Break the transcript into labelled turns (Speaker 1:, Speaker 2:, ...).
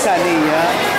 Speaker 1: Saniya.